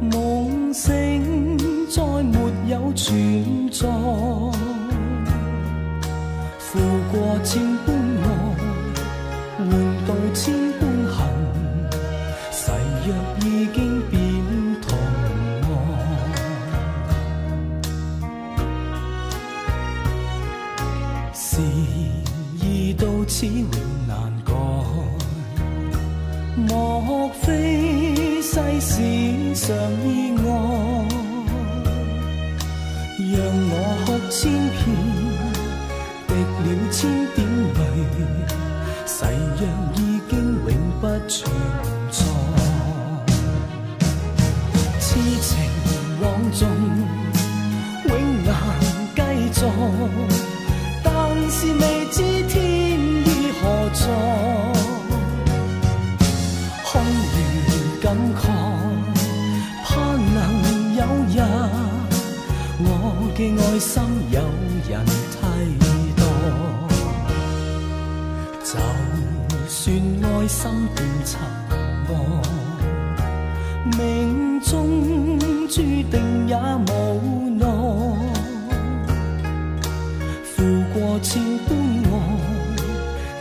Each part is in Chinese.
梦醒再没有存在，负过千般爱，换到千般恨，誓约已经变同爱，事已到此永难改，莫非世事常意外？让我哭千遍，滴了千点泪，誓约已经永不存在。痴情枉纵，永难继续，一，我嘅爱心有人替代。就算爱心变尘埃，命中注定也无奈。负过千般爱，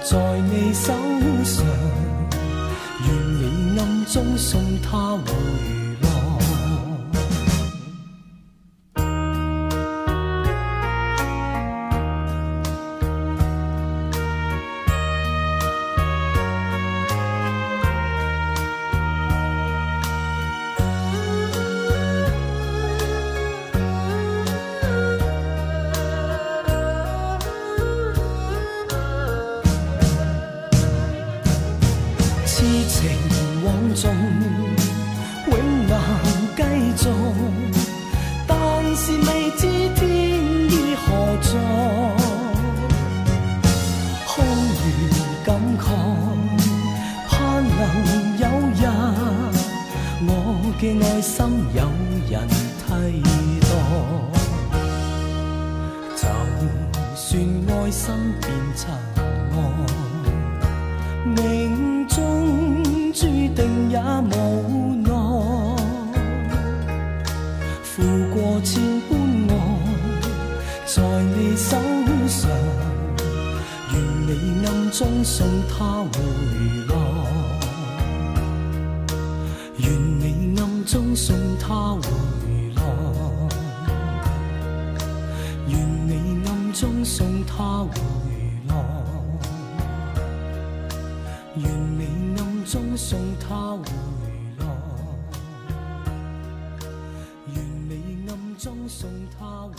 在你手上。愿你暗中送他回痴情枉纵，永难继续，但是未知天意何在。空余感慨，盼能有日，我嘅爱心有人替代。就算爱心变尘注定也无奈，负过千般爱，在你手上，愿你暗中送他回来，愿你暗中送他回来，愿你暗中送他回来。愿你中送他回来，愿你暗中送他回